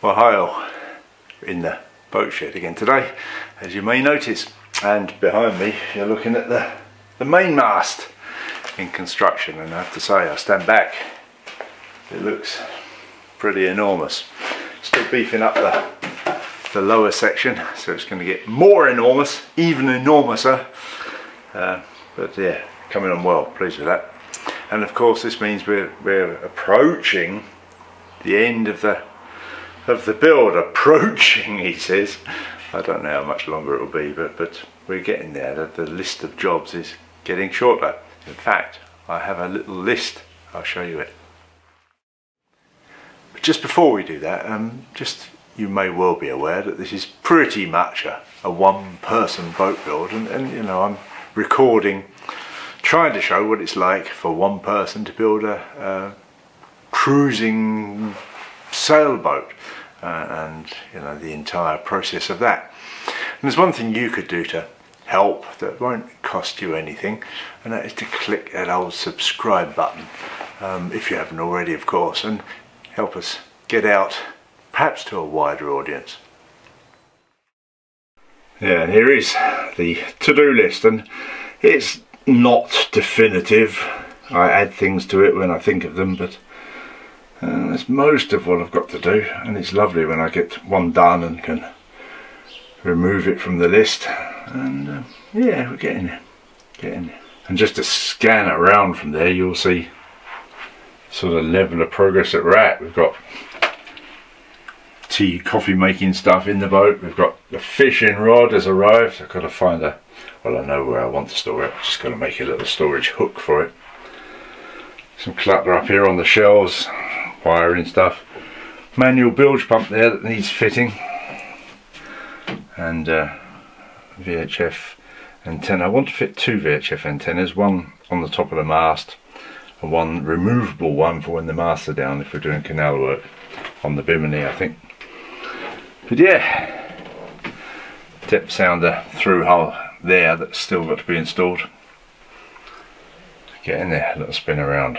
Well, hi all. In the boat shed again today, as you may notice. And behind me, you're looking at the, the main mast in construction. And I have to say, I stand back, it looks pretty enormous. Still beefing up the, the lower section, so it's going to get more enormous, even enormouser. Uh, but yeah, coming on well, pleased with that. And of course, this means we're, we're approaching the end of the of the build approaching he says. I don't know how much longer it will be but but we're getting there. The, the list of jobs is getting shorter. In fact I have a little list. I'll show you it. But just before we do that um, just you may well be aware that this is pretty much a, a one person boat build and, and you know I'm recording trying to show what it's like for one person to build a, a cruising sailboat uh, and you know the entire process of that. And there's one thing you could do to help that won't cost you anything, and that is to click that old subscribe button um, if you haven't already, of course, and help us get out perhaps to a wider audience. Yeah, and here is the to-do list, and it's not definitive. I add things to it when I think of them, but uh, that's most of what I've got to do. And it's lovely when I get one done and can remove it from the list. And uh, yeah we're getting there. Getting there. And just to scan around from there you'll see sort of level of progress that we're at. We've got tea coffee making stuff in the boat. We've got the fishing rod has arrived. I've got to find a well I know where I want to store it. I've just got to make a little storage hook for it. Some clutter up here on the shelves wiring stuff. Manual bilge pump there that needs fitting and uh, VHF antenna. I want to fit two VHF antennas, one on the top of the mast and one removable one for when the masts are down if we're doing canal work on the Bimini I think. But yeah, depth sounder through hole there that's still got to be installed. Get in there, little spin around.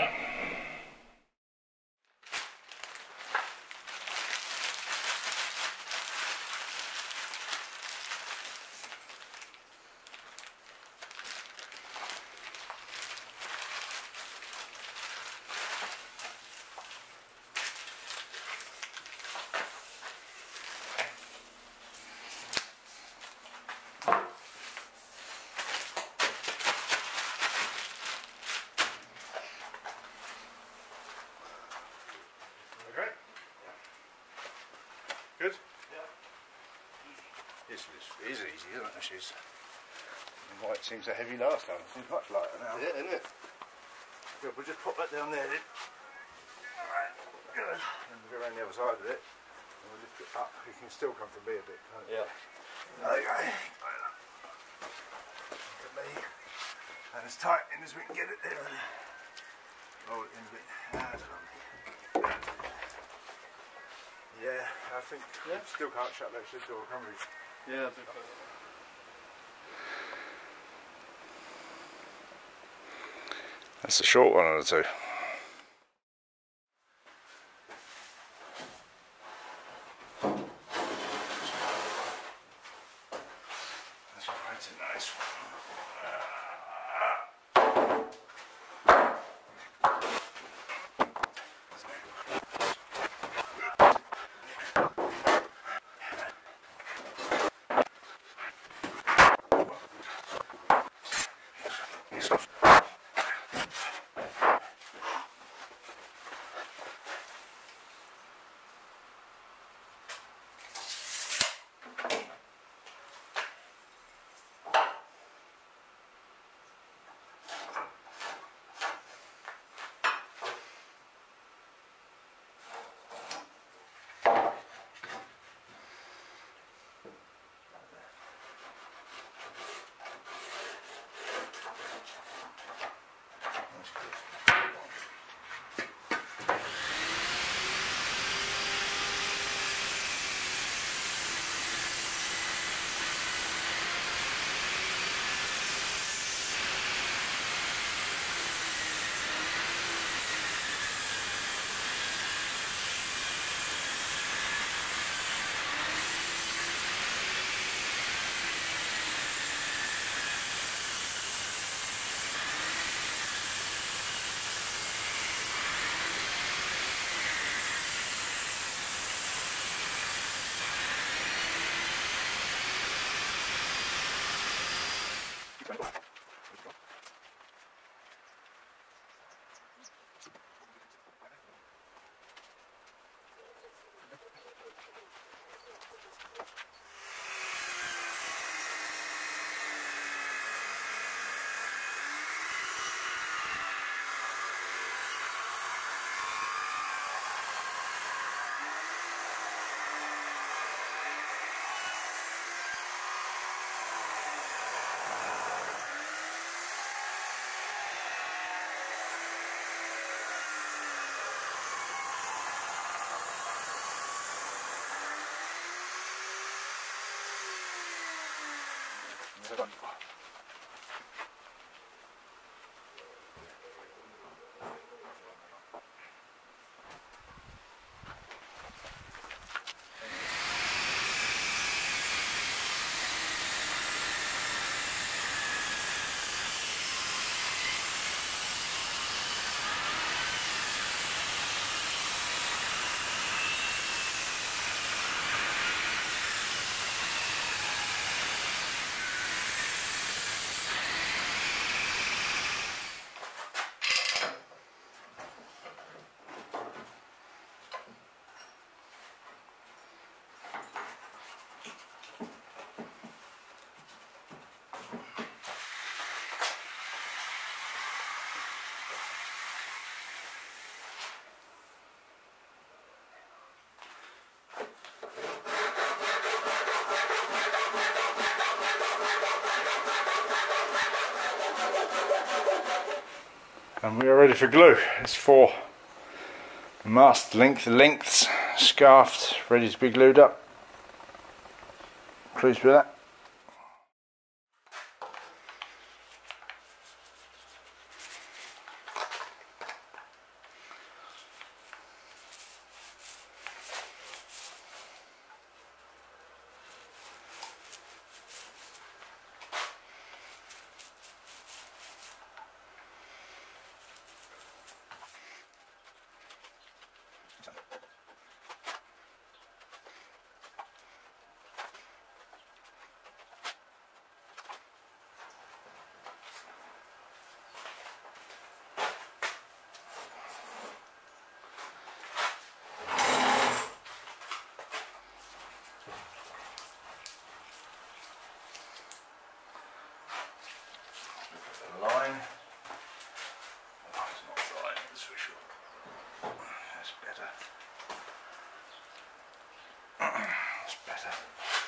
Good? Yeah. This is, is easy, isn't it? She's why it seems so heavy last time. It seems much lighter now. Yeah, isn't it? Good, we'll just pop that down there then. Alright, good. And we'll go around the other side of it. And we'll lift it up. You can still come from me a bit, can't you? Yeah. Okay. Look at me. And as tight in as we can get it there. And roll it in a bit. Ah, That's lovely. Yeah, I think Yeah. still can't shut that door, can we? Yeah. That's a short one of the two. Gracias. 감사합니다. And we are ready four glue. It's for mast length lengths, scarfed, ready to be glued up. Pleased with that. line. That's better.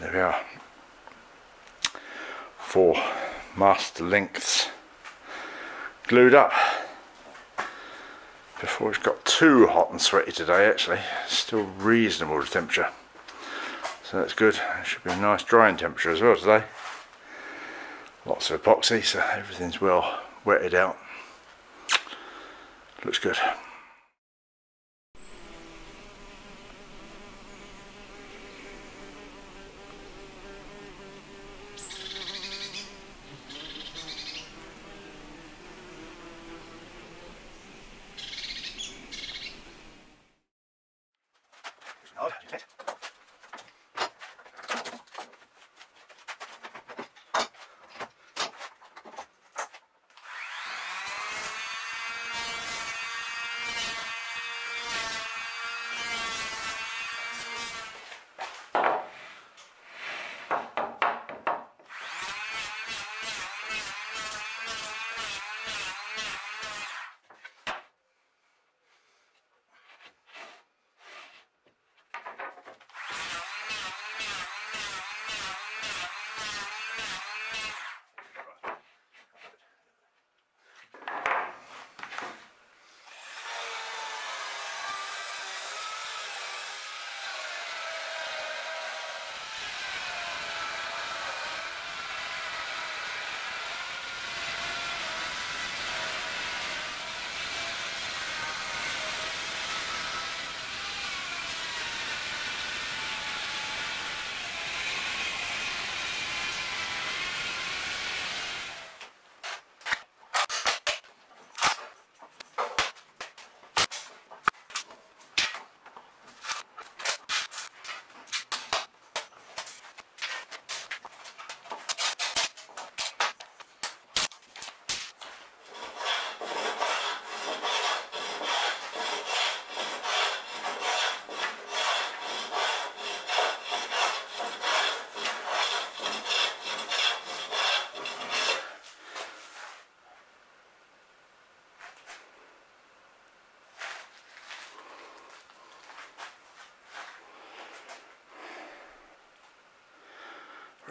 there we are. Four mast lengths glued up. Before it's got too hot and sweaty today actually. Still reasonable temperature. So that's good. It should be a nice drying temperature as well today. Lots of epoxy so everything's well wetted out. Looks good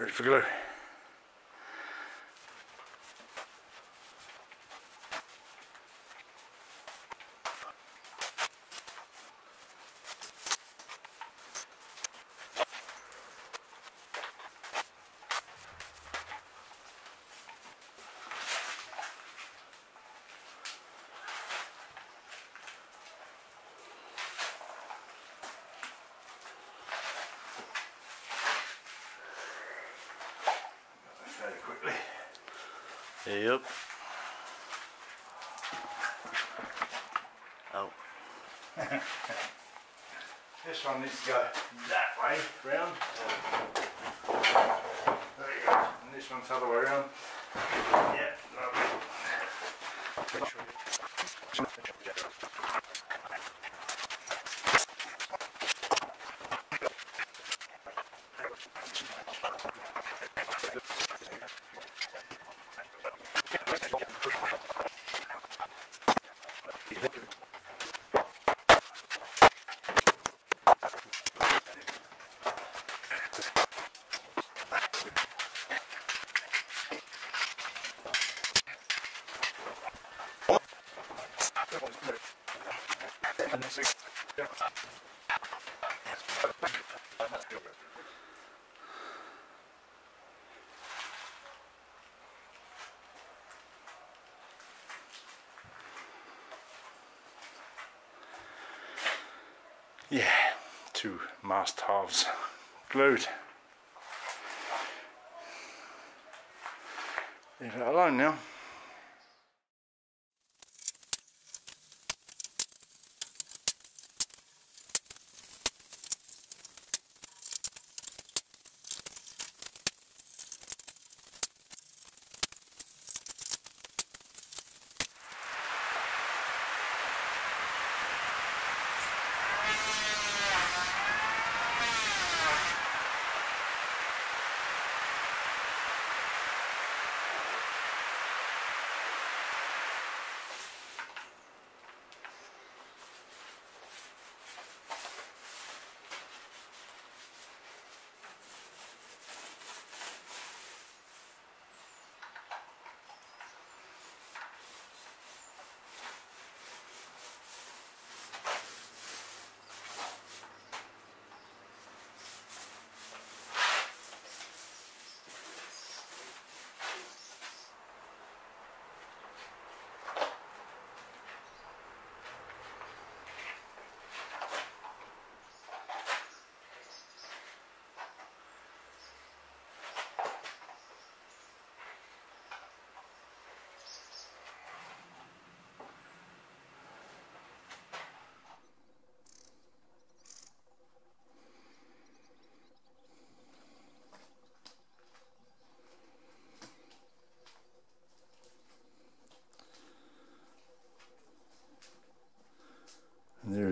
Ready for glue. Yep. Oh, This one needs to go that way round. There you go. And this one's the other way around. Lovely. Yeah, two mast halves glued. Leave it alone now.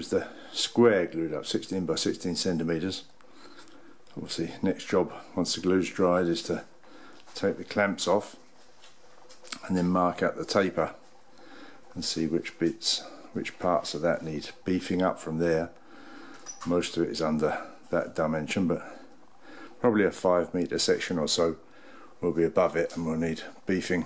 There's the square glued up, 16 by 16 centimetres. Obviously, next job, once the glue's dried, is to take the clamps off and then mark out the taper and see which bits, which parts of that need beefing up from there. Most of it is under that dimension, but probably a five metre section or so will be above it and we'll need beefing.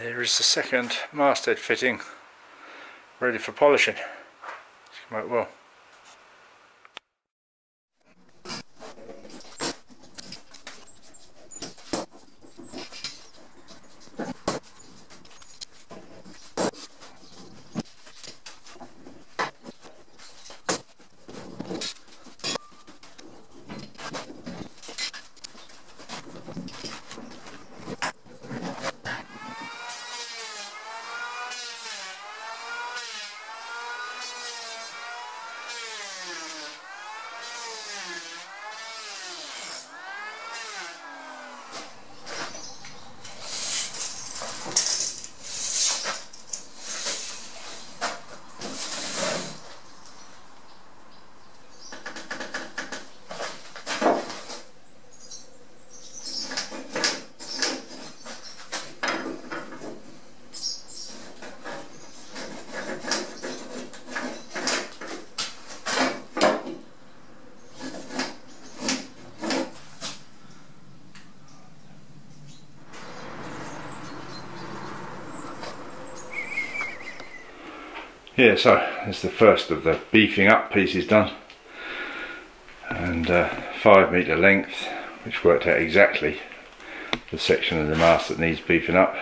There is the second masthead fitting ready for polishing. It's come out well. Yeah, so that's the first of the beefing up pieces done. And uh, five metre length, which worked out exactly the section of the mast that needs beefing up.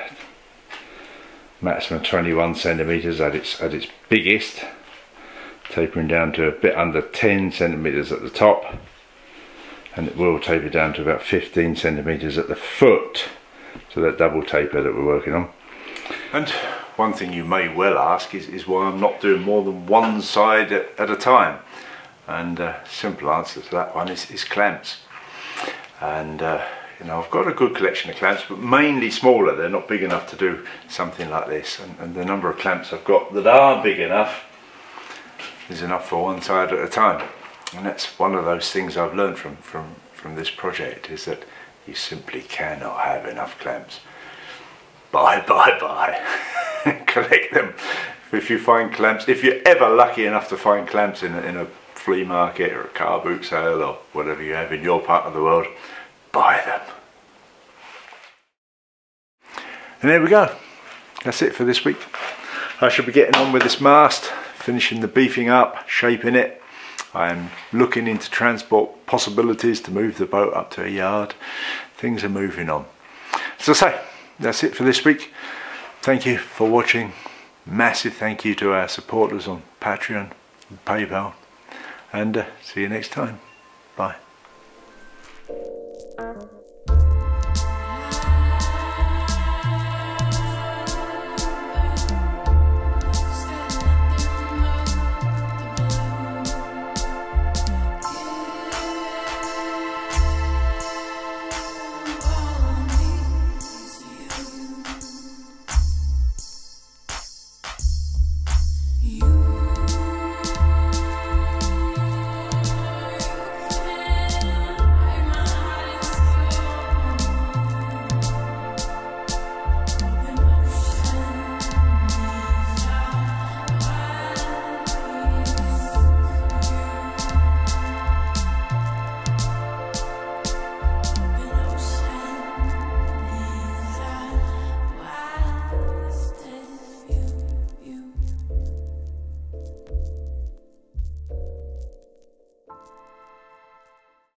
Maximum 21 centimetres at its, at its biggest, tapering down to a bit under 10 centimetres at the top. And it will taper down to about 15 centimetres at the foot, so that double taper that we're working on. And one thing you may well ask is, is why I'm not doing more than one side at, at a time. And uh, simple answer to that one is, is clamps. And uh, you know, I've got a good collection of clamps, but mainly smaller. They're not big enough to do something like this. And, and the number of clamps I've got that are big enough is enough for one side at a time. And that's one of those things I've learned from, from, from this project is that you simply cannot have enough clamps. Bye, bye, bye. collect them. If you find clamps, if you're ever lucky enough to find clamps in a, in a flea market or a car boot sale or whatever you have in your part of the world, buy them. And there we go. That's it for this week. I shall be getting on with this mast, finishing the beefing up, shaping it. I'm looking into transport possibilities to move the boat up to a yard. Things are moving on. I say, that's it for this week. Thank you for watching. Massive thank you to our supporters on Patreon and PayPal. And uh, see you next time. Bye.